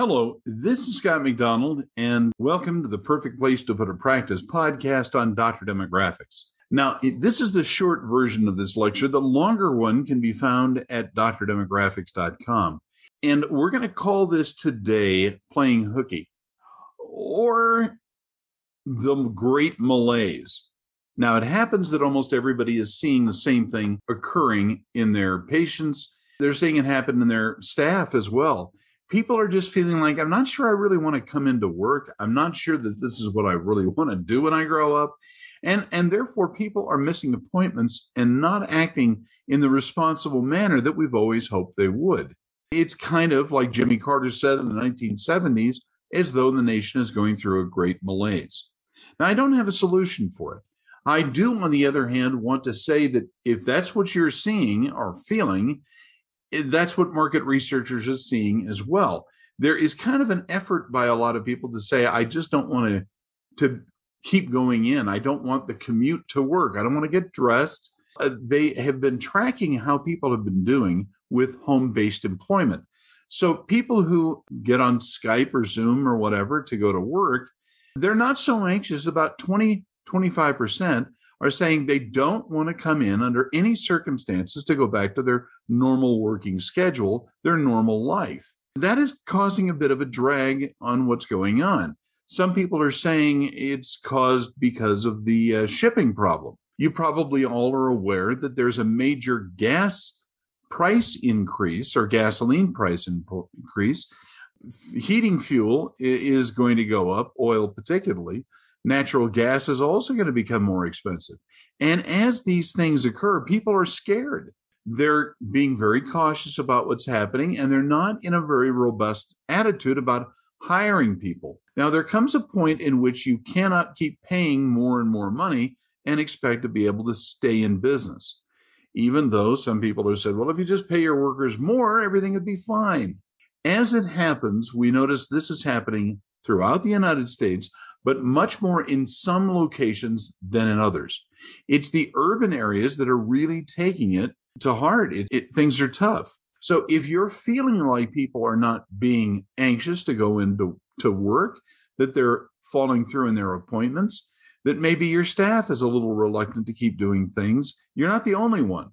Hello, this is Scott McDonald, and welcome to the Perfect Place to Put a Practice podcast on Dr. Demographics. Now, this is the short version of this lecture. The longer one can be found at drdemographics.com. And we're going to call this today Playing Hooky or the Great Malaise. Now, it happens that almost everybody is seeing the same thing occurring in their patients. They're seeing it happen in their staff as well people are just feeling like i'm not sure i really want to come into work. I'm not sure that this is what i really want to do when i grow up. And and therefore people are missing appointments and not acting in the responsible manner that we've always hoped they would. It's kind of like jimmy carter said in the 1970s as though the nation is going through a great malaise. Now i don't have a solution for it. I do on the other hand want to say that if that's what you're seeing or feeling that's what market researchers are seeing as well. There is kind of an effort by a lot of people to say, I just don't want to to keep going in. I don't want the commute to work. I don't want to get dressed. Uh, they have been tracking how people have been doing with home-based employment. So people who get on Skype or Zoom or whatever to go to work, they're not so anxious about 20 25% are saying they don't want to come in under any circumstances to go back to their normal working schedule, their normal life. That is causing a bit of a drag on what's going on. Some people are saying it's caused because of the uh, shipping problem. You probably all are aware that there's a major gas price increase or gasoline price increase. Heating fuel is going to go up, oil particularly natural gas is also going to become more expensive. And as these things occur, people are scared. They're being very cautious about what's happening, and they're not in a very robust attitude about hiring people. Now, there comes a point in which you cannot keep paying more and more money and expect to be able to stay in business. Even though some people have said, well, if you just pay your workers more, everything would be fine. As it happens, we notice this is happening throughout the United States but much more in some locations than in others. It's the urban areas that are really taking it to heart. It, it, things are tough. So if you're feeling like people are not being anxious to go into to work, that they're falling through in their appointments, that maybe your staff is a little reluctant to keep doing things, you're not the only one.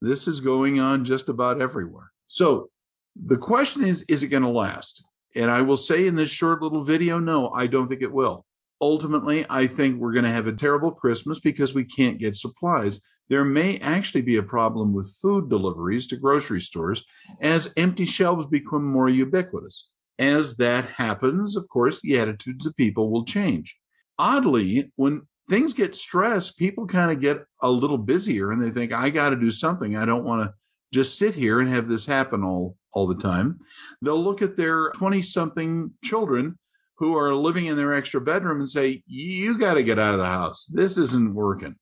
This is going on just about everywhere. So the question is, is it going to last? And I will say in this short little video, no, I don't think it will ultimately, I think we're going to have a terrible Christmas because we can't get supplies. There may actually be a problem with food deliveries to grocery stores as empty shelves become more ubiquitous. As that happens, of course, the attitudes of people will change. Oddly, when things get stressed, people kind of get a little busier and they think, I got to do something. I don't want to just sit here and have this happen all, all the time. They'll look at their 20 something children who are living in their extra bedroom and say, You got to get out of the house. This isn't working.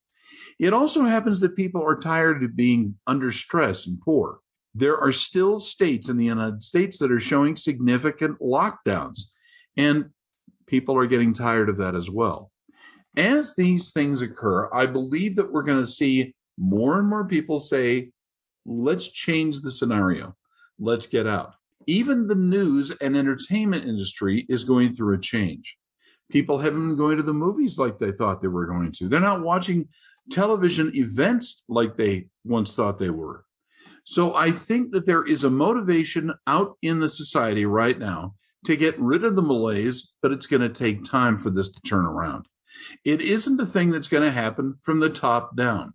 It also happens that people are tired of being under stress and poor. There are still states in the United States that are showing significant lockdowns, and people are getting tired of that as well. As these things occur, I believe that we're going to see more and more people say, Let's change the scenario. Let's get out even the news and entertainment industry is going through a change. People haven't been going to the movies like they thought they were going to. They're not watching television events like they once thought they were. So I think that there is a motivation out in the society right now to get rid of the malaise, but it's going to take time for this to turn around. It isn't a thing that's going to happen from the top down.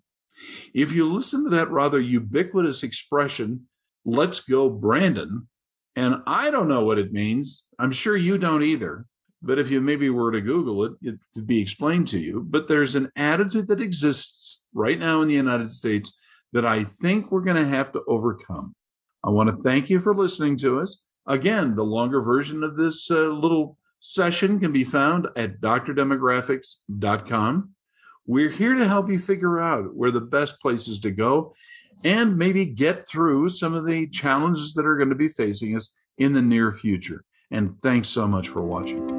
If you listen to that rather ubiquitous expression, let's go, Brandon, and I don't know what it means. I'm sure you don't either. But if you maybe were to Google it, it could be explained to you. But there's an attitude that exists right now in the United States that I think we're going to have to overcome. I want to thank you for listening to us. Again, the longer version of this uh, little session can be found at drdemographics.com. We're here to help you figure out where the best places to go and maybe get through some of the challenges that are going to be facing us in the near future. And thanks so much for watching.